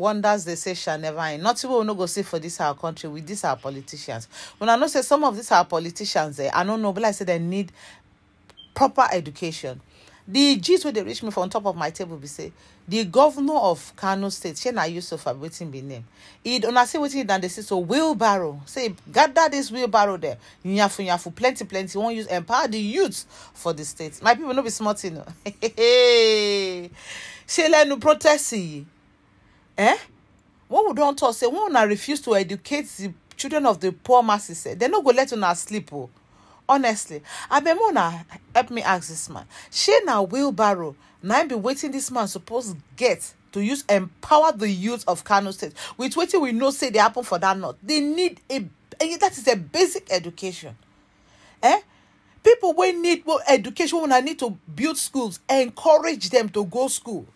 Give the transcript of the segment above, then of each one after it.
wonders they say shall never end. Nothing wey we no go see for this our country with this our politicians. When i know say some of these our politicians eh i no know but like say they need proper education. The gist wey dey reach me for on top of my table be say the governor of kano state shey na yusuf wetin be name? E una see wetin e don dey see so wheelbarrow. Say gather this wheelbarrow there. Nyafu nyafu plenty plenty. Wan use empower the youth for the state. My people no be small thing o ṣe lẹ́nu protest yìí eh? When we don talk? Say when una refuse to educate the children of the poor masses. Eh dem no go let una sleep o honestly. Abeg make una help me ask this man. Shey na wheelbarrow na im be wetin this man suppose get to use empower the youth of kano state? With wetin we know say dey happen for that north they need a eh, that is a basic education. Eh? People wey need more education wey una need to build schools encourage them to go school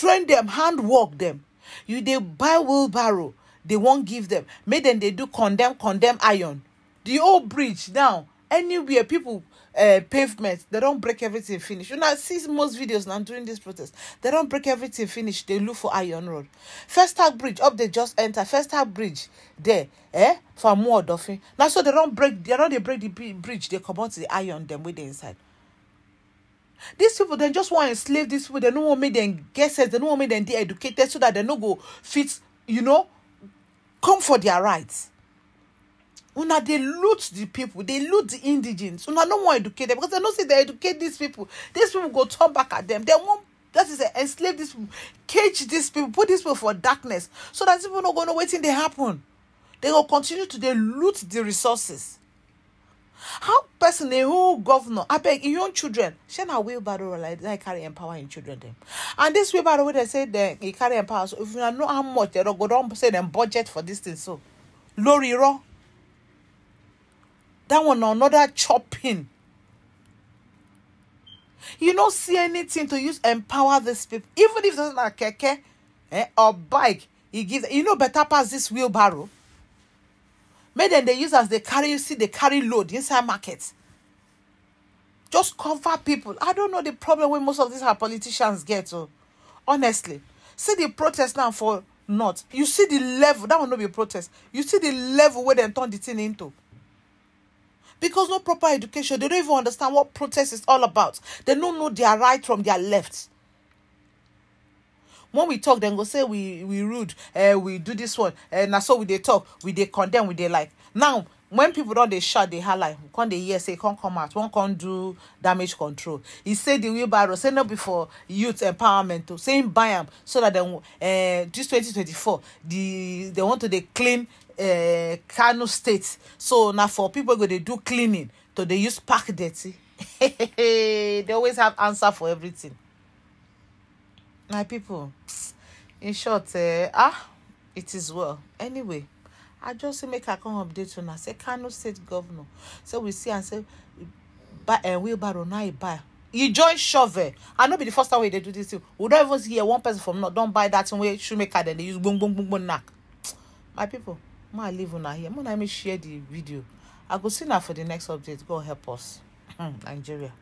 train them handwork them. You dey buy wheelbarrow dey wan give them. Make dem dey do condemn condemn iron. The old bridge now anywhere people uh, pavement they don break everything finish. Una see most videos na during this protest they don break everything finish they look for iron road Festac bridge up they just enter Festac bridge there eh for Amuwo Odofin na so they don break they don dey break the bri- bridge dey comot the iron dem wey dey inside these people dem just want to enslave these people. Dem no wan make dem get sense dem no wan make dem dey educated so that dem no go fit you know come for their rights. Una they loot the people. They loot the indigents. Una no wan educate them because dem know say they educate these people. These people go turn back at them. Dem wan that is eh, enslave these people. Cage these people. Put these people for darkness so that people no go know wetin they happen. They will continue to dey loot the resources how person a whole governor i beg im own children shey na wheelbarrow like that carry empower im children dem. And this wheelbarrow dem say dem e carry empower so if una know how much dem go don say dem budget for this thing so. Lórí irọ́ that one another chopping. You no see anything to use empower these people even if it's na keke eh, or bike e give you know better pass this wheelbarrow make dey use as they carry you see they carry load inside markets. just cover people. I don't know the problem wey most of these politicians get o honestly. See the protest now for not. you see the level that one not be protest. You see the level where they turn the thing into. Because no proper education they don't even understand what protest is all about. They no know their right from their left when we talk dem go say we we rude uh, we do this one uh, na so we dey talk we dey condemn we dey like now when people don dey shout dey hala come dey hear say come come out wan come do damage control. E say the wheelbarrow say no be for youth empowerment o say him buy am so that dem uh, this twenty twenty four the they want to dey clean uh, kano state. So na for people go dey do cleaning to dey use pack dirty. They always have answer for everything my people in short uh, ah it is well. Anyway i just make i come update una say kano state governor. Say we see am say buy uh, wheelbarrow na e buy. E join shovel. I no be the first time wey dey do this thing. We don even hear one person from north don buy that thing wey shoemaker dem dey use gbongbongbongbo knack. My people ma i leave una here. Make una me share the video. I go see una for the next update. God help us. Nigeria.